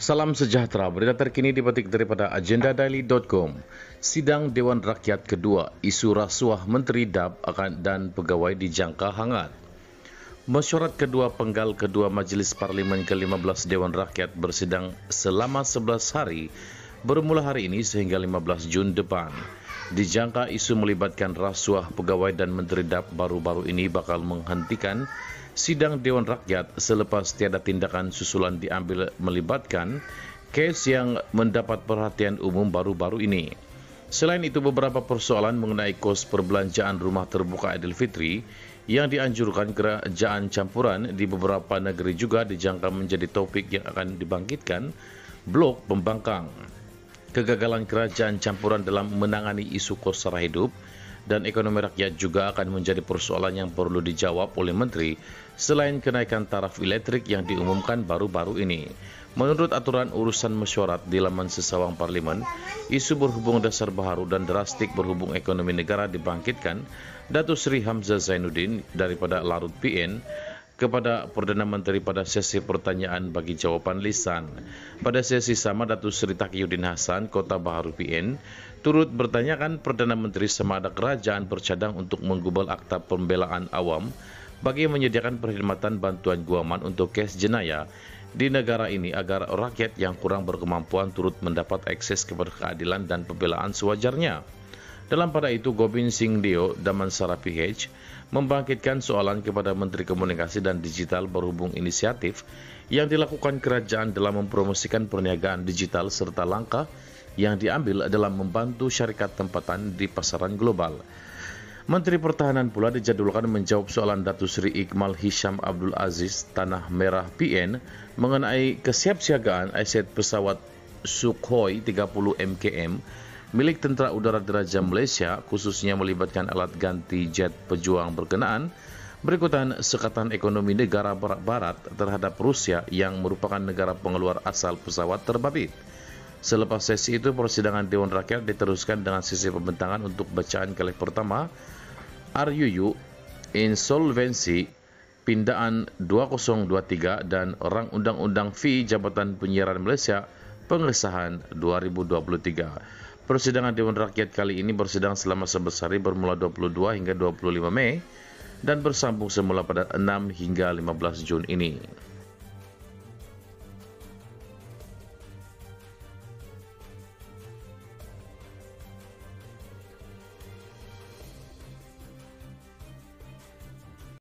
Salam sejahtera, berita terkini dipetik daripada agendadaily.com. Sidang Dewan Rakyat kedua, isu rasuah Menteri DAP akan dan pegawai dijangka hangat. Mesyuarat kedua penggal kedua Majelis Parlimen ke-15 Dewan Rakyat bersidang selama 11 hari bermula hari ini sehingga 15 Jun depan. Dijangka isu melibatkan rasuah pegawai dan Menteri DAP baru-baru ini bakal menghentikan sidang Dewan Rakyat selepas tiada tindakan susulan diambil melibatkan kes yang mendapat perhatian umum baru-baru ini. Selain itu beberapa persoalan mengenai kos perbelanjaan rumah terbuka Idul Fitri yang dianjurkan kerajaan campuran di beberapa negeri juga dijangka menjadi topik yang akan dibangkitkan blok pembangkang. Kegagalan kerajaan campuran dalam menangani isu kos sara hidup dan ekonomi rakyat juga akan menjadi persoalan yang perlu dijawab oleh Menteri selain kenaikan taraf elektrik yang diumumkan baru-baru ini. Menurut aturan urusan mesyuarat di laman sesawang parlimen, isu berhubung dasar baharu dan drastik berhubung ekonomi negara dibangkitkan Datuk Seri Hamzah Zainuddin daripada Larut PN kepada Perdana Menteri pada sesi pertanyaan bagi jawapan lisan. Pada sesi sama, Datuk Seri Taqiyuddin Hasan, Kota Baharu PN, turut bertanyakan Perdana Menteri sama ada kerajaan bercadang untuk menggubal akta pembelaan awam bagi menyediakan perkhidmatan bantuan guaman untuk kes jenayah di negara ini agar rakyat yang kurang berkemampuan turut mendapat akses kepada keadilan dan pembelaan sewajarnya. Dalam pada itu, Gobind Singh Deo Damansara PH membangkitkan soalan kepada Menteri Komunikasi dan Digital berhubung inisiatif yang dilakukan kerajaan dalam mempromosikan perniagaan digital serta langkah yang diambil dalam membantu syarikat tempatan di pasaran global. Menteri Pertahanan pula dijadwalkan menjawab soalan Datu Sri Iqmal Hisham Abdul Aziz Tanah Merah PN mengenai kesiapsiagaan aset pesawat Sukhoi 30 MKM milik Tentera Udara Diraja Malaysia khususnya melibatkan alat ganti jet pejuang berkenaan berikutan sekatan ekonomi negara barat-barat terhadap Rusia yang merupakan negara pengeluar asal pesawat terbabit. Selepas sesi itu, persidangan Dewan Rakyat diteruskan dengan sesi pembentangan untuk bacaan kali pertama RUU Insolvensi Pindaan 2023 dan Orang Undang-Undang Fee Jabatan Penyiaran Malaysia Pengesahan 2023. Persidangan Dewan Rakyat kali ini bersidang selama 11 hari bermula 22 hingga 25 Mei dan bersambung semula pada 6 hingga 15 Jun ini.